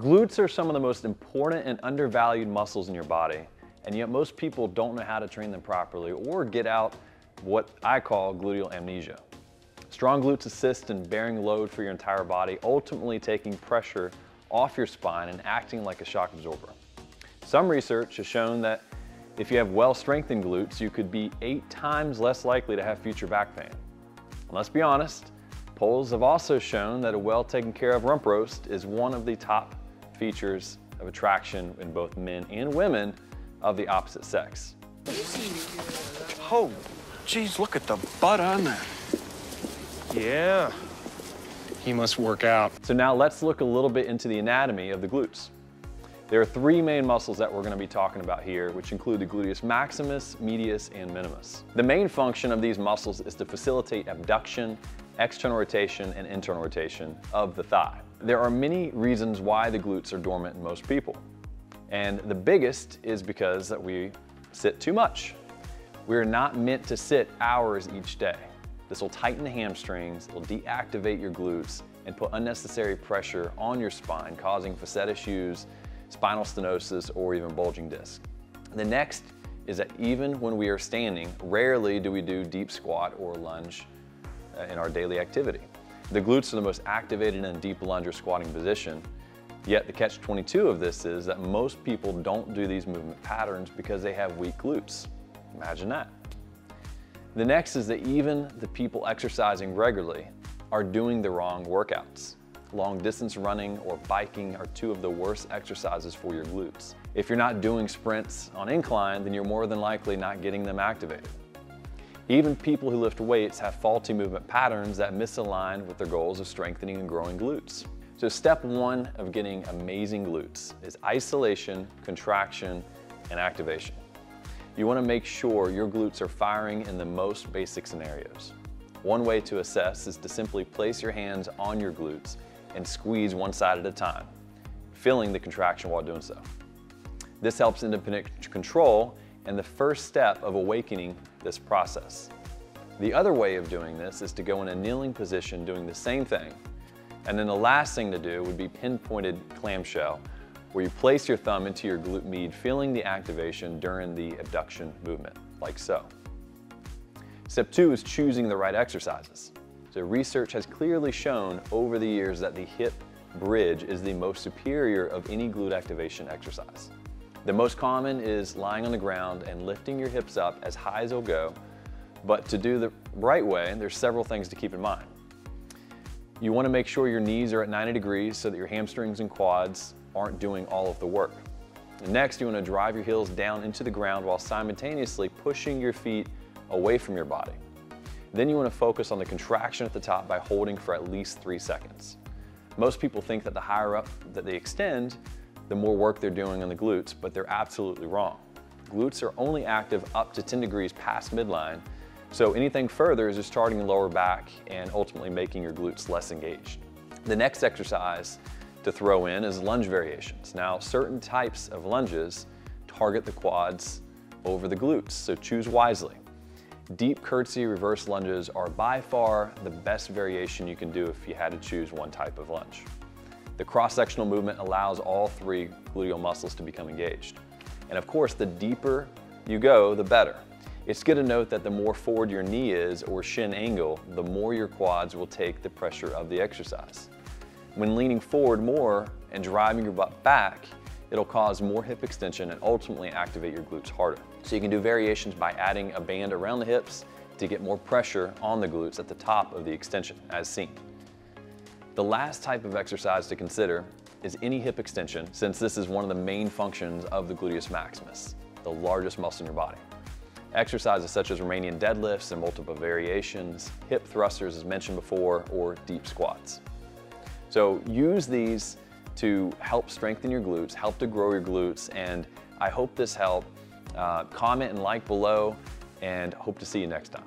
Glutes are some of the most important and undervalued muscles in your body, and yet most people don't know how to train them properly or get out what I call gluteal amnesia. Strong glutes assist in bearing load for your entire body, ultimately taking pressure off your spine and acting like a shock absorber. Some research has shown that if you have well-strengthened glutes, you could be eight times less likely to have future back pain. And let's be honest, polls have also shown that a well taken care of rump roast is one of the top features of attraction in both men and women of the opposite sex. Oh, geez, look at the butt on that. Yeah. He must work out. So now let's look a little bit into the anatomy of the glutes. There are three main muscles that we're gonna be talking about here, which include the gluteus maximus, medius, and minimus. The main function of these muscles is to facilitate abduction, external rotation, and internal rotation of the thigh. There are many reasons why the glutes are dormant in most people. And the biggest is because that we sit too much. We're not meant to sit hours each day. This will tighten the hamstrings, it'll deactivate your glutes, and put unnecessary pressure on your spine, causing facet issues, spinal stenosis, or even bulging disc. The next is that even when we are standing, rarely do we do deep squat or lunge uh, in our daily activity. The glutes are the most activated in a deep lunge or squatting position, yet the catch-22 of this is that most people don't do these movement patterns because they have weak glutes. Imagine that. The next is that even the people exercising regularly are doing the wrong workouts. Long distance running or biking are two of the worst exercises for your glutes. If you're not doing sprints on incline, then you're more than likely not getting them activated. Even people who lift weights have faulty movement patterns that misalign with their goals of strengthening and growing glutes. So step one of getting amazing glutes is isolation, contraction, and activation. You wanna make sure your glutes are firing in the most basic scenarios. One way to assess is to simply place your hands on your glutes and squeeze one side at a time, feeling the contraction while doing so. This helps independent control and the first step of awakening this process. The other way of doing this is to go in a kneeling position doing the same thing. And then the last thing to do would be pinpointed clamshell, where you place your thumb into your glute med, feeling the activation during the abduction movement, like so. Step two is choosing the right exercises. So research has clearly shown over the years that the hip bridge is the most superior of any glute activation exercise. The most common is lying on the ground and lifting your hips up as high as they'll go, but to do the right way, there's several things to keep in mind. You wanna make sure your knees are at 90 degrees so that your hamstrings and quads aren't doing all of the work. Next, you wanna drive your heels down into the ground while simultaneously pushing your feet away from your body. Then you wanna focus on the contraction at the top by holding for at least three seconds. Most people think that the higher up that they extend, the more work they're doing on the glutes, but they're absolutely wrong. Glutes are only active up to 10 degrees past midline, so anything further is just starting lower back and ultimately making your glutes less engaged. The next exercise to throw in is lunge variations. Now, certain types of lunges target the quads over the glutes, so choose wisely. Deep curtsy reverse lunges are by far the best variation you can do if you had to choose one type of lunge. The cross-sectional movement allows all three gluteal muscles to become engaged. And of course, the deeper you go, the better. It's good to note that the more forward your knee is or shin angle, the more your quads will take the pressure of the exercise. When leaning forward more and driving your butt back, it'll cause more hip extension and ultimately activate your glutes harder. So you can do variations by adding a band around the hips to get more pressure on the glutes at the top of the extension, as seen. The last type of exercise to consider is any hip extension, since this is one of the main functions of the gluteus maximus, the largest muscle in your body. Exercises such as Romanian deadlifts and multiple variations, hip thrusters as mentioned before, or deep squats. So use these to help strengthen your glutes, help to grow your glutes, and I hope this helped. Uh, comment and like below, and hope to see you next time.